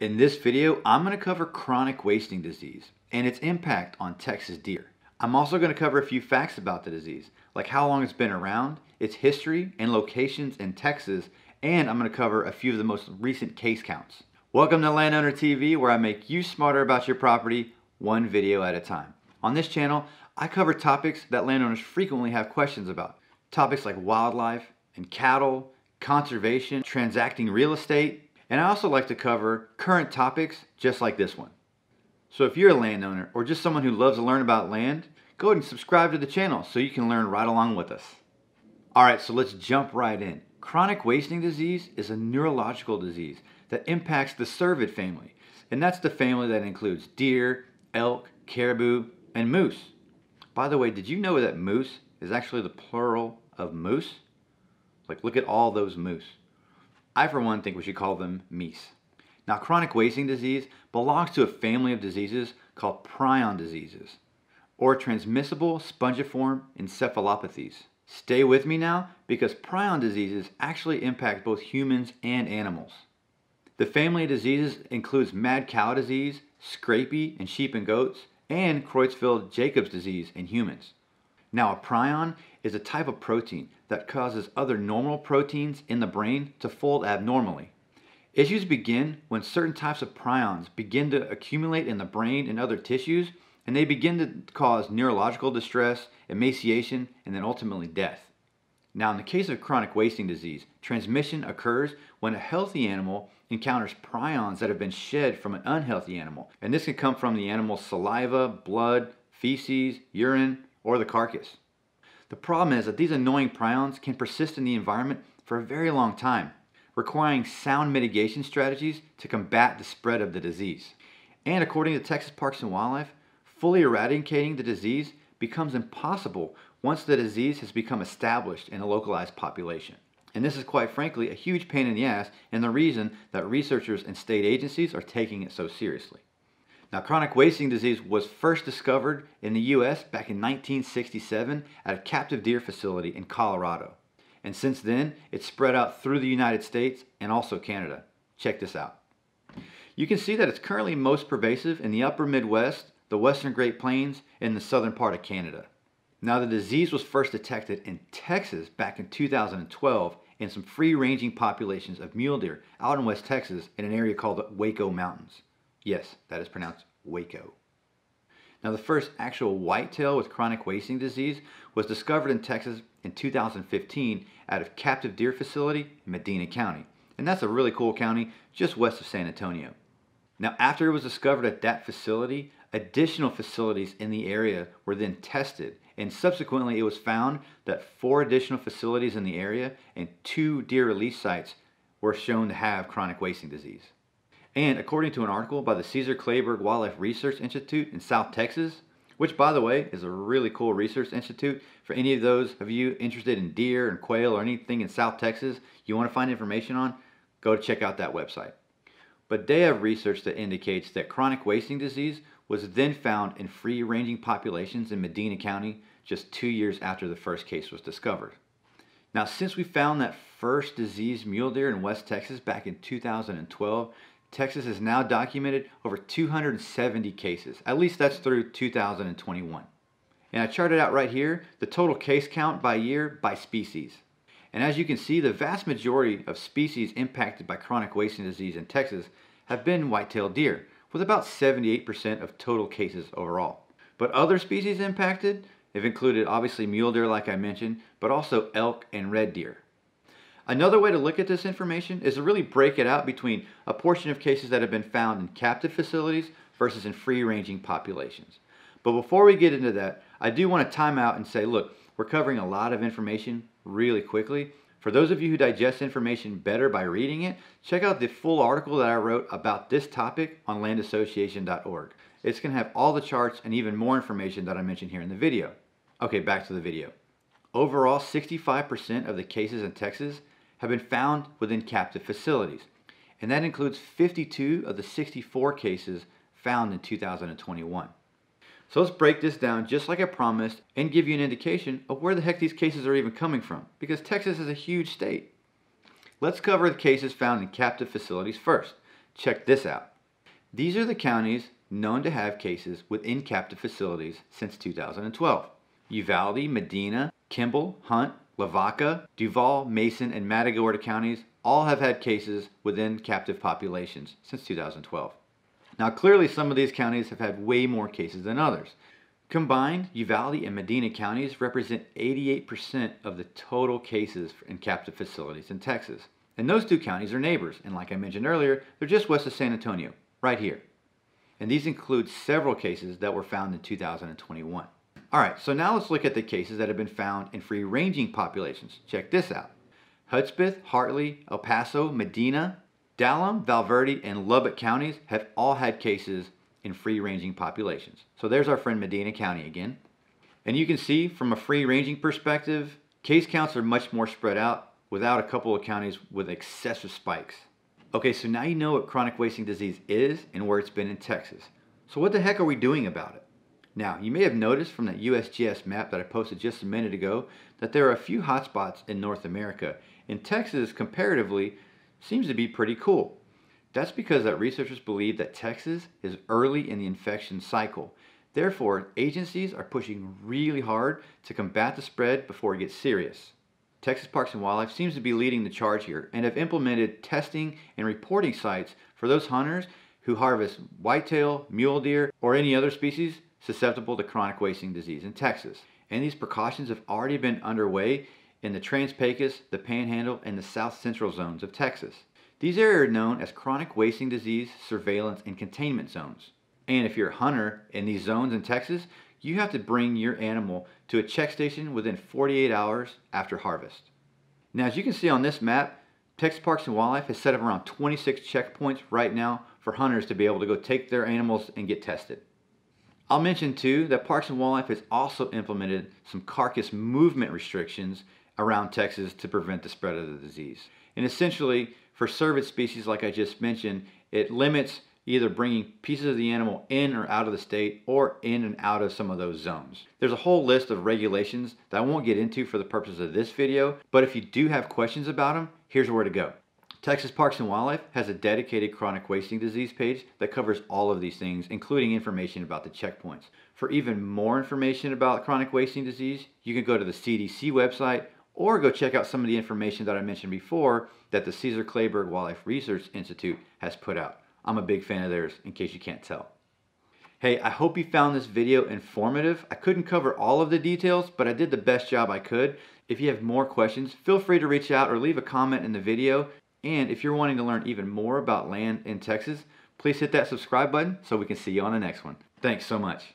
In this video, I'm going to cover chronic wasting disease and its impact on Texas deer. I'm also going to cover a few facts about the disease, like how long it's been around, its history and locations in Texas, and I'm going to cover a few of the most recent case counts. Welcome to Landowner TV, where I make you smarter about your property one video at a time. On this channel, I cover topics that landowners frequently have questions about. Topics like wildlife and cattle, conservation, transacting real estate, and I also like to cover current topics just like this one. So if you're a landowner or just someone who loves to learn about land, go ahead and subscribe to the channel so you can learn right along with us. Alright, so let's jump right in. Chronic wasting disease is a neurological disease that impacts the cervid family, and that's the family that includes deer, elk, caribou, and moose. By the way, did you know that moose is actually the plural of moose? Like, look at all those moose. I, for one, think we should call them meese. Now, chronic wasting disease belongs to a family of diseases called prion diseases, or transmissible spongiform encephalopathies. Stay with me now because prion diseases actually impact both humans and animals. The family of diseases includes mad cow disease, scrapie in sheep and goats, and Creutzfeldt-Jacobs disease in humans. Now, a prion is a type of protein that causes other normal proteins in the brain to fold abnormally. Issues begin when certain types of prions begin to accumulate in the brain and other tissues, and they begin to cause neurological distress, emaciation, and then ultimately death. Now, in the case of chronic wasting disease, transmission occurs when a healthy animal encounters prions that have been shed from an unhealthy animal. And this can come from the animal's saliva, blood, feces, urine, or the carcass. The problem is that these annoying prions can persist in the environment for a very long time, requiring sound mitigation strategies to combat the spread of the disease. And according to Texas Parks and Wildlife, fully eradicating the disease becomes impossible once the disease has become established in a localized population. And this is quite frankly a huge pain in the ass and the reason that researchers and state agencies are taking it so seriously. Now, chronic wasting disease was first discovered in the U.S. back in 1967 at a captive deer facility in Colorado. And since then, it's spread out through the United States and also Canada. Check this out. You can see that it's currently most pervasive in the upper Midwest, the western Great Plains, and the southern part of Canada. Now, the disease was first detected in Texas back in 2012 in some free ranging populations of mule deer out in West Texas in an area called the Hueco Mountains. Yes, that is pronounced Waco. Now, the first actual whitetail with chronic wasting disease was discovered in Texas in 2015 at a captive deer facility in Medina County. And that's a really cool county just west of San Antonio. Now, after it was discovered at that facility, additional facilities in the area were then tested. And subsequently, it was found that four additional facilities in the area and two deer release sites were shown to have chronic wasting disease. And according to an article by the Cesar Kleberg Wildlife Research Institute in South Texas, which by the way is a really cool research institute for any of those of you interested in deer and quail or anything in South Texas you want to find information on, go to check out that website. But they have research that indicates that chronic wasting disease was then found in free ranging populations in Medina County just two years after the first case was discovered. Now, since we found that first diseased mule deer in West Texas back in 2012, Texas has now documented over 270 cases. At least that's through 2021. And I charted out right here the total case count by year by species. And as you can see, the vast majority of species impacted by chronic wasting disease in Texas have been white-tailed deer, with about 78% of total cases overall. But other species impacted have included obviously mule deer like I mentioned, but also elk and red deer. Another way to look at this information is to really break it out between a portion of cases that have been found in captive facilities versus in free-ranging populations. But before we get into that, I do want to time out and say, look, we're covering a lot of information really quickly. For those of you who digest information better by reading it, check out the full article that I wrote about this topic on landassociation.org. It's going to have all the charts and even more information that I mentioned here in the video. Okay, back to the video. Overall, 65% of the cases in Texas have been found within captive facilities, and that includes 52 of the 64 cases found in 2021. So let's break this down just like I promised and give you an indication of where the heck these cases are even coming from, because Texas is a huge state. Let's cover the cases found in captive facilities first, Check this out. These are the counties known to have cases within captive facilities since 2012. Uvalde, Medina, Kimble, Hunt, Lavaca, Duval, Mason, and Matagorda counties all have had cases within captive populations since 2012. Now, clearly, some of these counties have had way more cases than others. Combined, Uvalde and Medina counties represent 88% of the total cases in captive facilities in Texas. And those two counties are neighbors, and like I mentioned earlier, they're just west of San Antonio, right here. And these include several cases that were found in 2021. All right, so now let's look at the cases that have been found in free ranging populations. Check this out. Hudspeth, Hartley, El Paso, Medina, Dallam, Val Verde, and Lubbock counties have all had cases in free ranging populations. So there's our friend Medina County again. And you can see from a free ranging perspective, case counts are much more spread out without a couple of counties with excessive spikes. Okay, so now you know what chronic wasting disease is and where it's been in Texas. So what the heck are we doing about it? Now, you may have noticed from that USGS map that I posted just a minute ago that there are a few hotspots in North America and Texas, comparatively, seems to be pretty cool. That's because that researchers believe that Texas is early in the infection cycle. Therefore, agencies are pushing really hard to combat the spread before it gets serious. Texas Parks and Wildlife seems to be leading the charge here and have implemented testing and reporting sites for those hunters who harvest whitetail, mule deer, or any other species susceptible to chronic wasting disease in Texas. And these precautions have already been underway in the Trans-Pecos, the Panhandle, and the South Central zones of Texas. These areas are known as chronic wasting disease surveillance and containment zones. And if you're a hunter in these zones in Texas, you have to bring your animal to a check station within 48 hours after harvest. Now, as you can see on this map, Texas Parks and Wildlife has set up around 26 checkpoints right now for hunters to be able to go take their animals and get tested. I'll mention too that Parks and Wildlife has also implemented some carcass movement restrictions around Texas to prevent the spread of the disease. And essentially, for cervid species like I just mentioned, it limits either bringing pieces of the animal in or out of the state or in and out of some of those zones. There's a whole list of regulations that I won't get into for the purpose of this video, but if you do have questions about them, here's where to go. Texas Parks and Wildlife has a dedicated chronic wasting disease page that covers all of these things, including information about the checkpoints. For even more information about chronic wasting disease, you can go to the CDC website or go check out some of the information that I mentioned before that the Cesar Kleberg Wildlife Research Institute has put out. I'm a big fan of theirs, in case you can't tell. Hey, I hope you found this video informative. I couldn't cover all of the details, but I did the best job I could. If you have more questions, feel free to reach out or leave a comment in the video. And if you're wanting to learn even more about land in Texas, please hit that subscribe button so we can see you on the next one. Thanks so much.